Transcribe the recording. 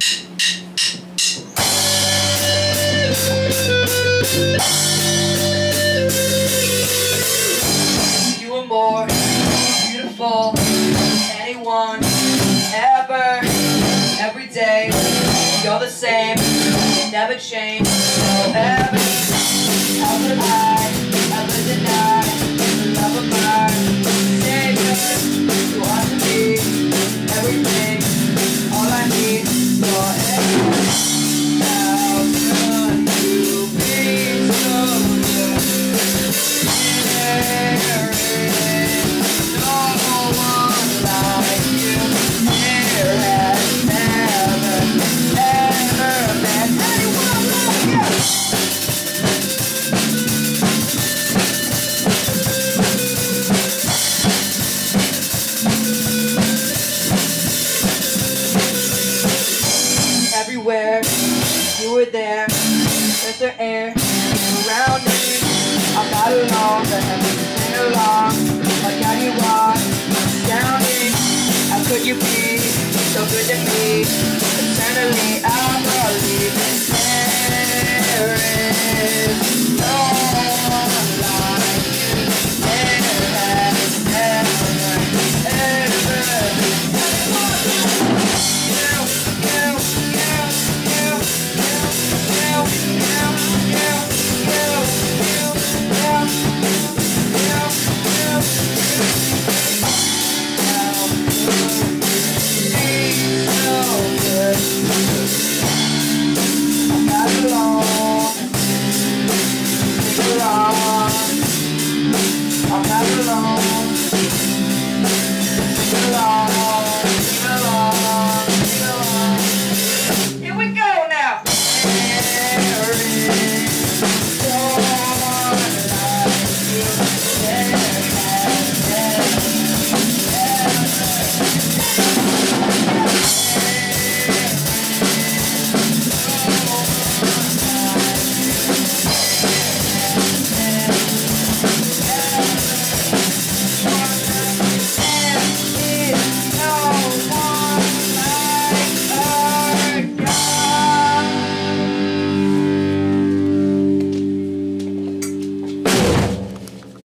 You are more beautiful than anyone ever. Every day, you're the same, never change, were there, there's the air around me. I'm not alone, but I'm sing along. How you are, astounding. How could you be so good to me? Eternally, I